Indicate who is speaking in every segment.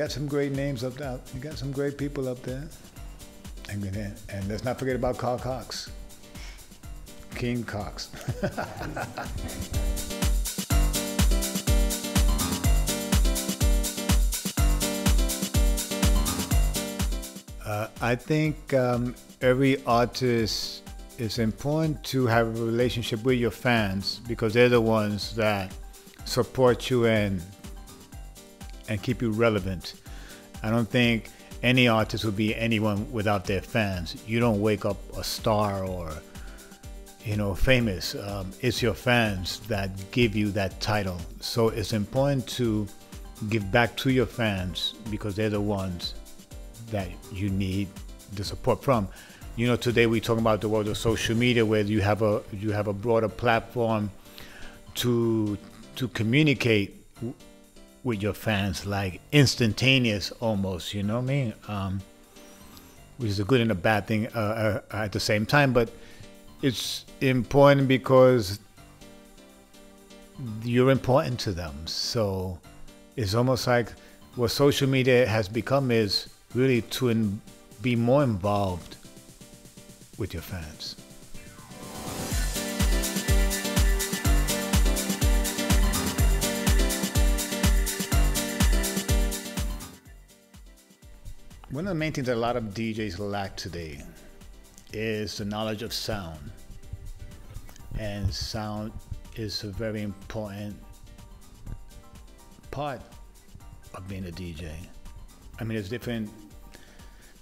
Speaker 1: got some great names up there. You got some great people up there. And, and let's not forget about Carl Cox, King Cox. uh, I think um, every artist it's important to have a relationship with your fans because they're the ones that support you and and keep you relevant. I don't think any artist would be anyone without their fans. You don't wake up a star or you know famous. Um, it's your fans that give you that title. So it's important to give back to your fans because they're the ones that you need the support from you know today we talk about the world of social media where you have a you have a broader platform to to communicate with your fans like instantaneous almost you know what i mean um, which is a good and a bad thing uh, uh, at the same time but it's important because you're important to them so it's almost like what social media has become is really to be more involved with your fans. One of the main things that a lot of DJs lack today is the knowledge of sound. And sound is a very important part of being a DJ. I mean, there's different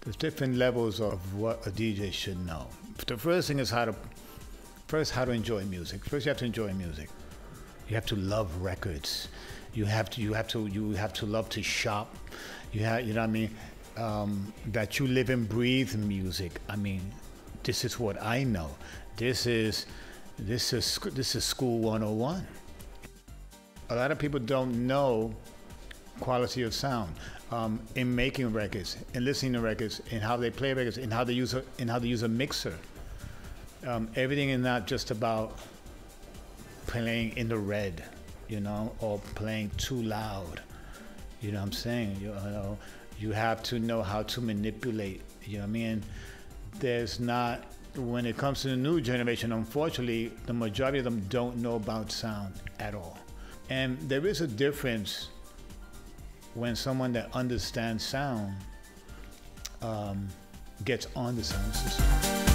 Speaker 1: there's different levels of what a DJ should know. The first thing is how to first how to enjoy music. First, you have to enjoy music. You have to love records. You have to you have to you have to love to shop. You have you know what I mean. Um, that you live and breathe music. I mean, this is what I know. This is this is this is school 101. A lot of people don't know quality of sound um, in making records, in listening to records, in how they play records, in how they use a, in how they use a mixer. Um, everything is not just about playing in the red, you know, or playing too loud. You know what I'm saying? You, know, you have to know how to manipulate. You know what I mean? There's not when it comes to the new generation. Unfortunately, the majority of them don't know about sound at all, and there is a difference when someone that understands sound um, gets on the sound system.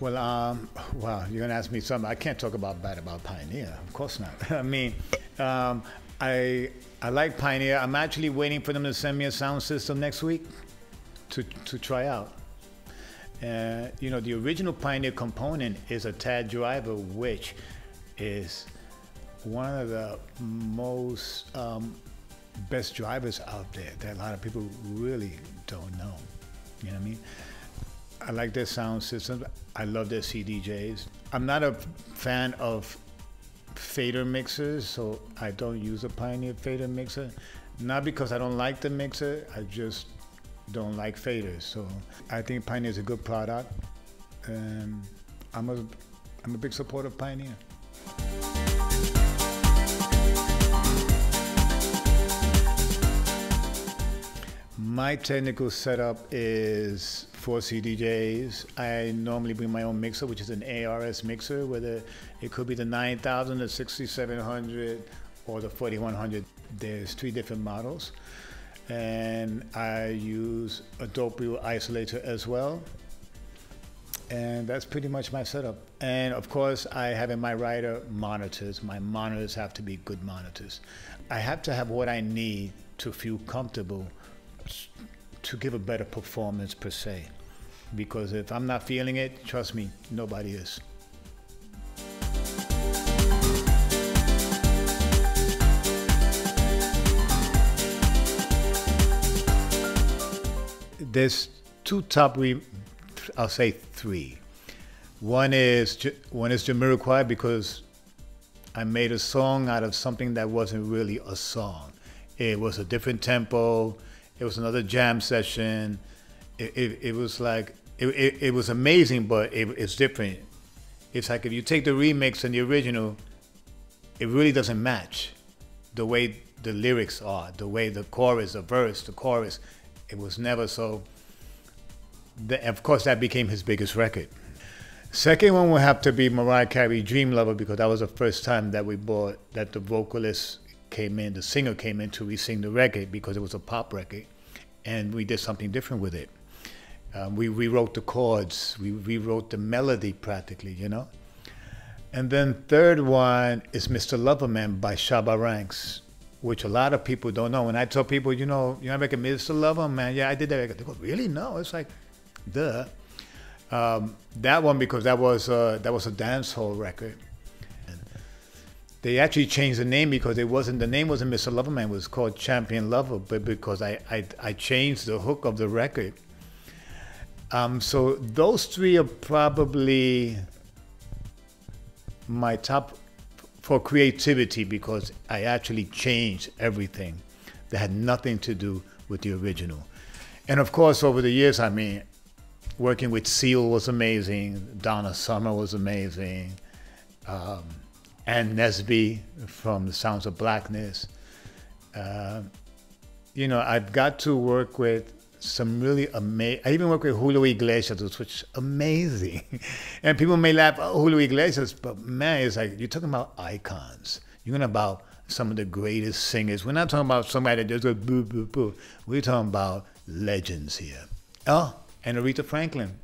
Speaker 1: Well, um, wow, you're gonna ask me something. I can't talk about bad about Pioneer. Of course not. I mean, um, I I like Pioneer. I'm actually waiting for them to send me a sound system next week to to try out. Uh, you know, the original Pioneer component is a TAD driver, which is one of the most um, best drivers out there that a lot of people really don't know. You know what I mean? I like their sound system. I love their CDJs. I'm not a fan of fader mixers, so I don't use a Pioneer fader mixer. Not because I don't like the mixer, I just don't like faders. So I think Pioneer is a good product. And I'm a, I'm a big supporter of Pioneer. My technical setup is four CDJs. I normally bring my own mixer, which is an ARS mixer, whether it could be the 9000, the 6700, or the 4100. There's three different models and I use a Doppler isolator as well. And that's pretty much my setup. And of course, I have in my rider monitors. My monitors have to be good monitors. I have to have what I need to feel comfortable to give a better performance per se. Because if I'm not feeling it, trust me, nobody is. there's two top we I'll say three. One is one is Jamiroquai because I made a song out of something that wasn't really a song. It was a different tempo. It was another jam session. It, it, it was like it, it, it, was amazing, but it's different. it's like if you take the remix and the original, it really doesn't match the way the lyrics are, the way the chorus, the verse, the chorus. It was never so. The, of course, that became his biggest record. Second one will have to be Mariah Carey Dream Lover because that was the first time that we bought that the vocalist came in, the singer came in to re-sing the record because it was a pop record, and we did something different with it. Um, we rewrote the chords, we rewrote the melody practically, you know. And then third one is Mr. Loverman by Shabba Ranks, which a lot of people don't know. When I tell people, you know, you know, I make a Mr. Loverman, yeah, I did that. They go, really? No, it's like, duh. Um, that one because that was uh, that was a dancehall record. And they actually changed the name because it wasn't the name wasn't Mr. Loverman, it was called Champion Lover, but because I I, I changed the hook of the record. Um, so those three are probably my top for creativity because I actually changed everything that had nothing to do with the original. And of course, over the years, I mean, working with Seal was amazing. Donna Summer was amazing. Um, Ann Nesby from The Sounds of Blackness. Uh, you know, I've got to work with some really amazing. I even work with Julio Iglesias, which is amazing. and people may laugh, oh, Julio Iglesias, but man, it's like you're talking about icons. You're talking about some of the greatest singers. We're not talking about somebody that just goes boo, boo, boo. We're talking about legends here. Oh, and Aretha Franklin,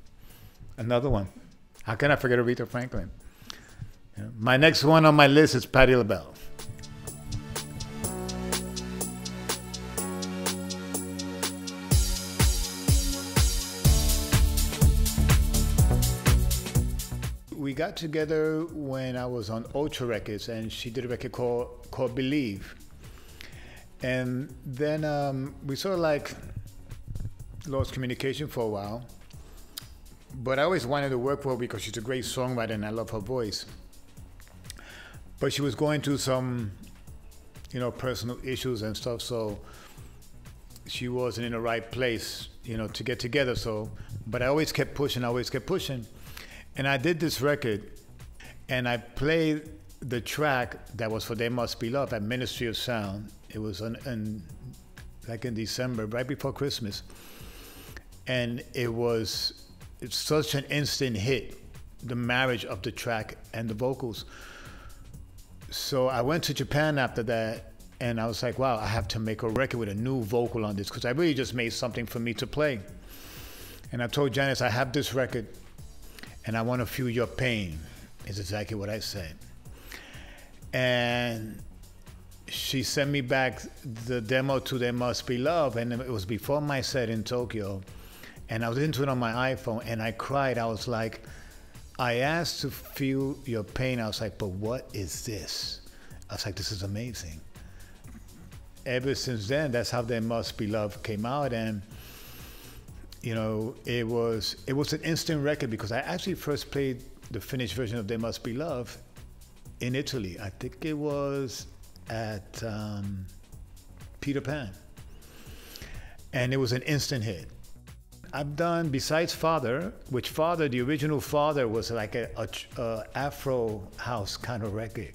Speaker 1: another one. How can I forget Aretha Franklin? My next one on my list is Patti LaBelle. We got together when I was on Ultra Records, and she did a record called called Believe. And then um, we sort of like lost communication for a while. But I always wanted to work with her because she's a great songwriter and I love her voice. But she was going through some, you know, personal issues and stuff, so she wasn't in the right place, you know, to get together. So, but I always kept pushing, I always kept pushing. And I did this record and I played the track that was for There Must Be Love at Ministry of Sound. It was on, in, like in December, right before Christmas. And it was such an instant hit the marriage of the track and the vocals. So i went to japan after that and i was like wow i have to make a record with a new vocal on this because i really just made something for me to play. And i told janice i have this record and i want to feel your pain is exactly what i said and she sent me back the demo to There Must Be Love, and it was before my set in Tokyo and I was into it on my iPhone and I cried. I was like, I asked to feel your pain. I was like, but what is this? I was like, this is amazing. Ever since then, that's how There Must Be Love came out. And, you know, it was, it was an instant record because I actually first played the finished version of There Must Be Love in Italy. I think it was at um, Peter Pan. And it was an instant hit. I've done besides Father, which Father, the original Father was like a, a, a Afro house kind of record,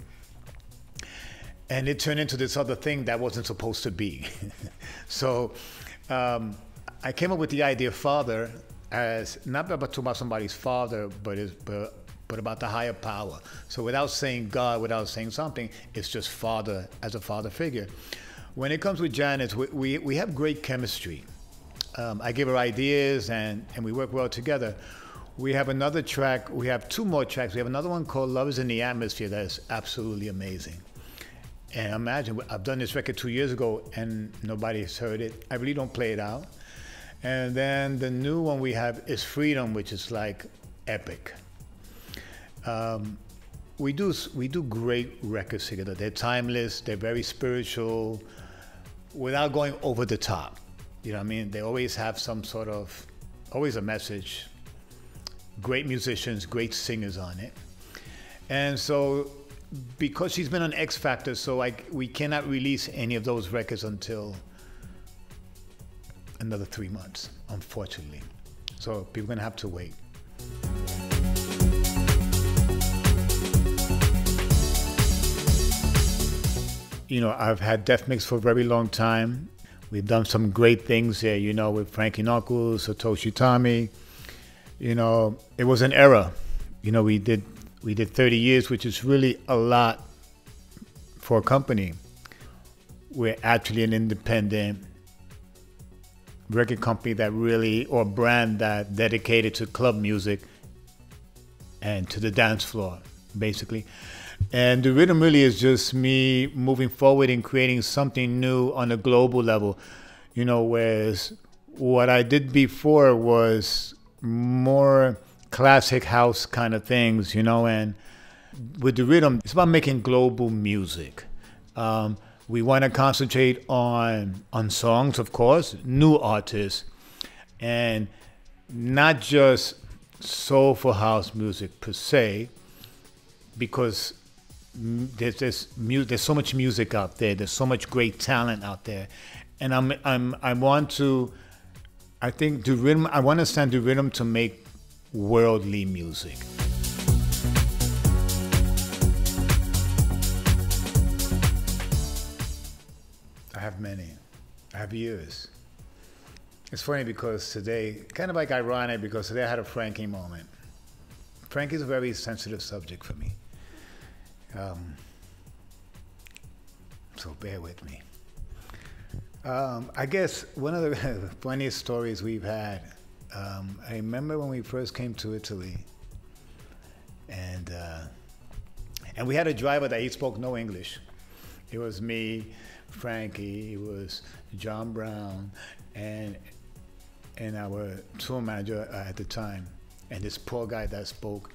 Speaker 1: and it turned into this other thing that wasn't supposed to be. so um, I came up with the idea of Father as not about talking about somebody's father, but is but but about the higher power. So without saying God, without saying something, it's just Father as a father figure. When it comes with Janice, we, we, we have great chemistry um, I give her ideas and, and we work well together. We have another track, we have two more tracks. We have another one called Love is in the Atmosphere that is absolutely amazing. And imagine, I've done this record two years ago and nobody's heard it. I really don't play it out. And then the new one we have is Freedom, which is like epic. Um, we do we do great records together. They're timeless. They're very spiritual, without going over the top. You know what I mean? They always have some sort of, always a message. Great musicians, great singers on it. And so, because she's been on X Factor, so like we cannot release any of those records until another three months, unfortunately. So people are going to have to wait. You know, I've had Def Mix for a very long time. We've done some great things here, you know, with Frankie Knuckles, Satoshi Tomiie. You know, it was an era. You know, we did we did 30 years, which is really a lot for a company. We're actually an independent record company that really, or brand that dedicated to club music and to the dance floor, basically. And Diridim really is just me moving forward and creating something new on a global level. You know, whereas what I did before was more classic house kind of things, you know, and with Diridim, it's about making global music. Um, we want to concentrate on on songs, of course, new artists, and not just soulful house music per se, because there's there's, there's so much music out there. There's so much great talent out there, and I'm I'm I want to. I think Diridim. I want to stand Diridim to make worldly music. I have many. I have years. It's funny because today, kind of like ironic, because today I had a Frankie moment. Frankie is a very sensitive subject for me. Um, so bear with me. Um, I guess one of the funniest stories we've had. Um, I remember when we first came to Italy, and uh, and we had a driver that he spoke no English. It was me, Frankie, it was John Brown, and and our tour manager at the time, and this poor guy that spoke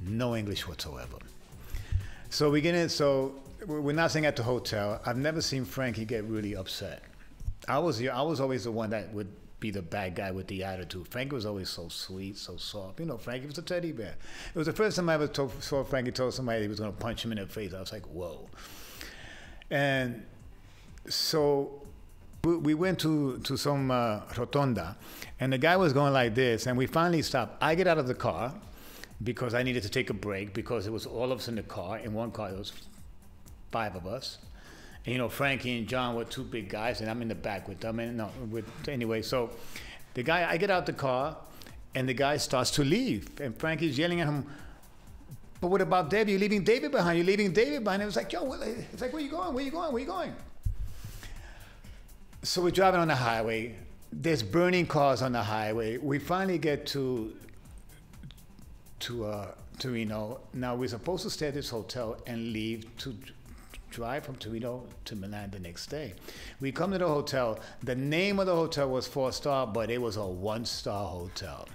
Speaker 1: no English whatsoever. So we get in. So we're not staying at the hotel. I've never seen Frankie get really upset. I was I was always the one that would be the bad guy with the attitude. Frankie was always so sweet, so soft. You know, Frankie was a teddy bear. It was the first time I ever told, saw Frankie told somebody he was going to punch him in the face. I was like, whoa. And so we went to, to some uh, rotonda, and the guy was going like this, and we finally stopped. I get out of the car because I needed to take a break because it was all of us in the car. In one car, there was five of us. And, you know, Frankie and John were two big guys, and I'm in the back with them. And no, with anyway, so the guy, I get out the car, and the guy starts to leave, and Frankie's yelling at him. But what about David? You're leaving David behind. You're leaving David behind. It was like, yo, it's like, where you going? Where you going? Where you going? So we're driving on the highway. There's burning cars on the highway. We finally get to to uh, Torino. Now we're supposed to stay at this hotel and leave to drive from Torino to Milan the next day. We come to the hotel. The name of the hotel was four star, but it was a one star hotel.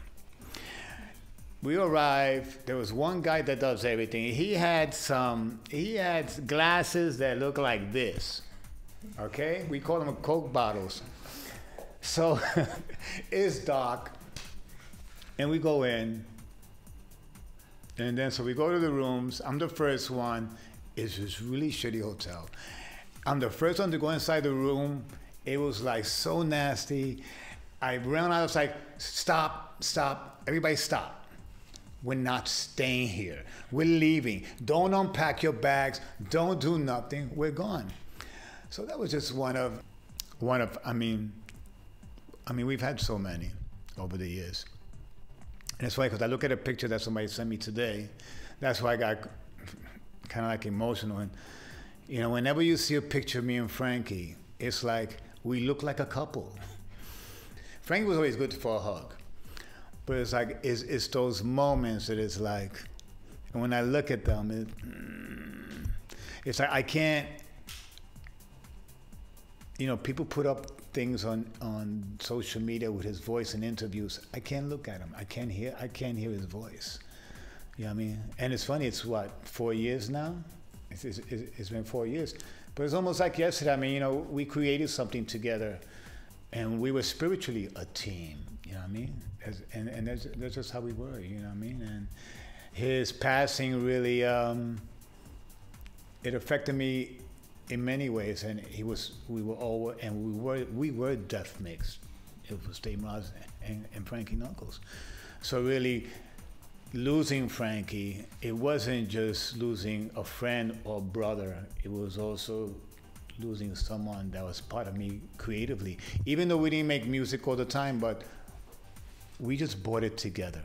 Speaker 1: We arrive. There was one guy that does everything. He had some. He had glasses that look like this. Okay, we call them Coke bottles. So it's dark, and we go in and then so we go to the rooms. I'm the first one. It's this really shitty hotel. I'm the first one to go inside the room. It was like so nasty. I ran out. I was like, stop, stop, everybody stop. We're not staying here. We're leaving. Don't unpack your bags. Don't do nothing. We're gone. So that was just one of, one of. I mean, I mean, we've had so many over the years. And it's funny because I look at a picture that somebody sent me today. That's why I got kind of like emotional. And, you know, whenever you see a picture of me and Frankie, it's like we look like a couple. Frankie was always good for a hug. But it's like, it's, it's those moments that it's like, and when I look at them, it, mm, it's like I can't, you know, people put up things on, on social media with his voice in interviews. I can't look at him. I can't hear. I can't hear his voice. You know what I mean? And it's funny. It's what four years now. It's, it's, it's been four years, but it's almost like yesterday. I mean, you know, we created something together, and we were spiritually a team. I mean? And and that's, that's just how we were. You know what I mean? And his passing really um, it affected me in many ways, and he was, we were all, and we were, we were Def Mix. It was Dave Mars and, and Frankie Knuckles. So really, losing Frankie, it wasn't just losing a friend or brother. It was also losing someone that was part of me creatively. Even though we didn't make music all the time, but we just brought it together.